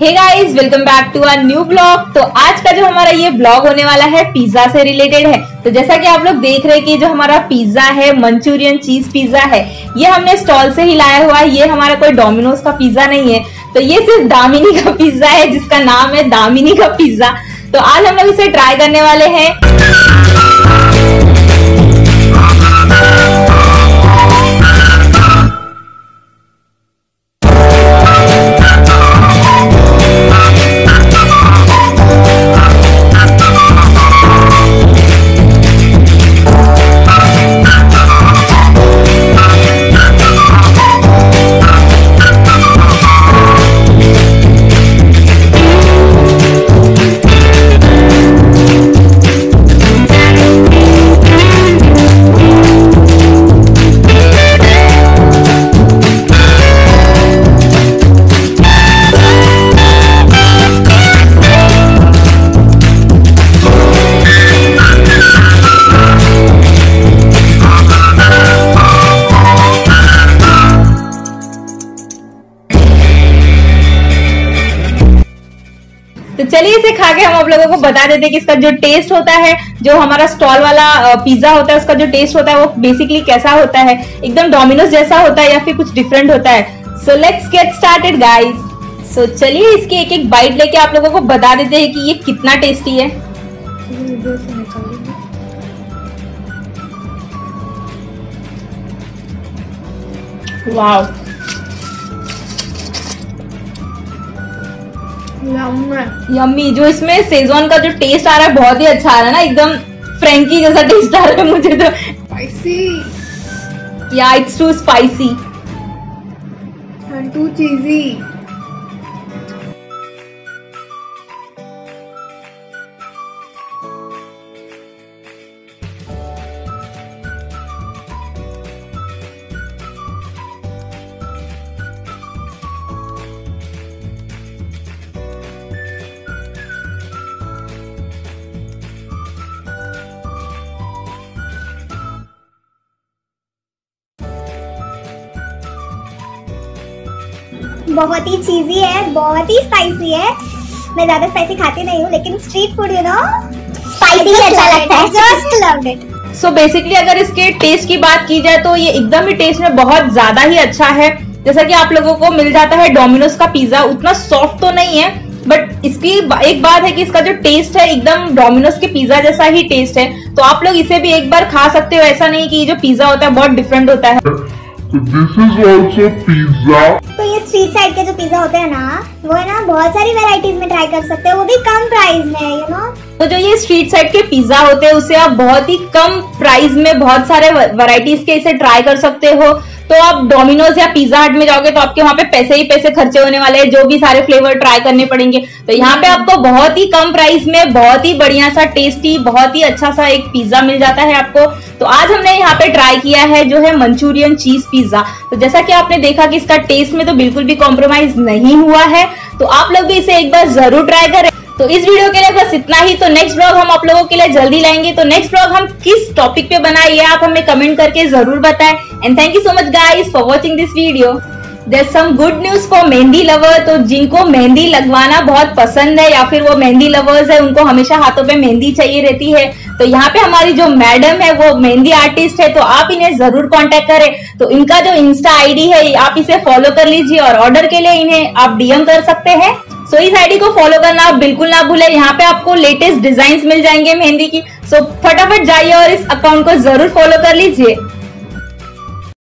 Hey guys welcome back to our new blog तो आज का जो हमारा ये ब्लॉग होने वाला है पिज्जा से रिलेटेड है। तो जैसा कि आप लोग देख रहे हैं कि जो हमारा पिज्जा है मंचूरियन चीज़ पिज्जा है, ये हमने स्टॉल से ही लाया हुआ है। ये हमारा कोई डोमिनोज का पिज्जा नहीं है। तो ये सिर्फ़ दामिनी का पिज्जा है, जिसका नाम है दामिनी का पिज्जा तो आज हम लोग इसे ट्राई करने वाले हैं। चलिए इसे खा के हम आप लोगों को बता देते हैं कि इसका जो टेस्ट होता है, जो हमारा स्टॉल वाला पिज्जा होता है, उसका जो टेस्ट होता है, वो बेसिकली कैसा होता है? एकदम डोमिनोज जैसा होता है या फिर कुछ डिफरेंट होता है? So let's get started guys so चलिए इसकी एक एक बाइट लेके आप लोगों को बता देते हैं कि ये कितना टेस्टी है। वाह यम्मी जो इसमें सेजवान का जो टेस्ट आ रहा है बहुत ही अच्छा आ रहा है ना एकदम फ्रेंकी जैसा टेस्ट आ रहा है मुझे तो। स्पाइसी या it's too spicy and too cheesy. बहुत ही चीजी है बहुत ही स्पाइसी है। मैं ज़्यादा स्पाइसी खाती नहीं हूँ लेकिन street food you know spicy अच्छा लगता है। Just loved it so basically अगर इसके टेस्ट की बात की जाए तो ये एकदम ही टेस्ट में बहुत ज़्यादा ही अच्छा है। जैसा कि आप लोगों को मिल जाता है डोमिनोज का पिज्जा उतना सॉफ्ट तो नहीं है बट इसकी एक बात है कि इसका जो टेस्ट है एकदम डोमिनोज के पिज्जा जैसा ही टेस्ट है। तो आप लोग इसे भी एक बार खा सकते हो ऐसा नहीं कि ये जो पिज्जा होता है बहुत डिफरेंट होता है। So this is also pizza. Street side के जो पिज्जा होते हैं ना, वो है ना बहुत सारी वेराइटीज में ट्राई कर सकते हो, वो भी कम प्राइस में यू नो तो जो ये स्ट्रीट साइड के पिज्जा होते हैं, उसे आप बहुत ही कम प्राइस में बहुत सारे वैरायटीज के इसे ट्राई कर सकते हो। तो आप डोमिनोज या पिज्जा हट में जाओगे तो आपके वहाँ पे पैसे ही पैसे खर्चे होने वाले हैं, जो भी सारे फ्लेवर ट्राई करने पड़ेंगे। तो यहाँ पे आपको बहुत ही कम प्राइस में, बहुत ही बढ़िया सा टेस्टी बहुत ही अच्छा सा एक पिज्जा मिल जाता है आपको। तो आज हमने यहाँ पे ट्राई किया है, जो है मंचूरियन चीज़ पिज्जा तो जैसा कि आपने देखा कि इसका टेस्ट में तो बिल्कुल भी कॉम्प्रोमाइज नहीं हुआ है तो आप लोग भी इसे एक बार ज़रूर ट्राई करें। तो इस वीडियो के लिए बस इतना ही। तो नेक्स्ट ब्लॉग हम आप लोगों के लिए जल्दी लाएँगे। तो नेक्स्ट ब्लॉग हम किस टॉपिक पे बनाए, ये आप हमें कमेंट करके ज़रूर बताएँ। And thank you so much guys for watching this video there some good news for mehndi lover तो जिनको मेहंदी लगवाना बहुत पसंद है, या फिर वो मेहंदी लवर्स है, उनको हमेशा हाथों पे मेहंदी चाहिए रहती है। तो यहाँ पे हमारी जो मैडम है, वो मेहंदी आर्टिस्ट है तो आप इन्हें ज़रूर कांटेक्ट करें। तो इनका जो इंस्टा आईडी है, आप इसे फॉलो कर लीजिए और ऑर्डर के लिए इन्हें आप डीएम कर सकते हैं। सो इस आईडी को फॉलो करना आप बिल्कुल ना भूले। यहाँ पे आपको लेटेस्ट डिज़ाइन मिल जाएँगे मेहंदी की। सो so, फटाफट जाइए और इस अकाउंट को ज़रूर फॉलो कर लीजिए।